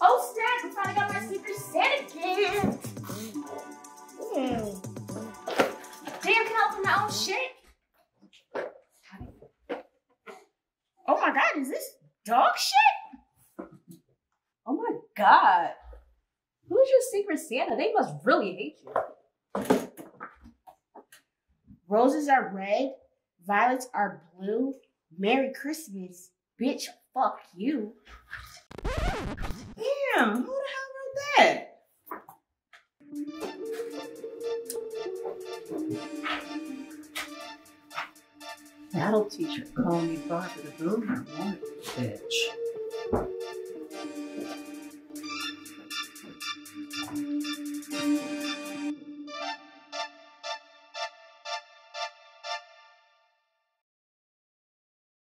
Oh snap, I finally got my Secret Santa gift. Damn, can I open my own shit? Oh my god, is this dog shit? Oh my god. Who's your secret Santa? They must really hate you. Roses are red, violets are blue. Merry Christmas, bitch, fuck you. That? That'll teach her. Call me Barbara the Boomer, won't it, bitch?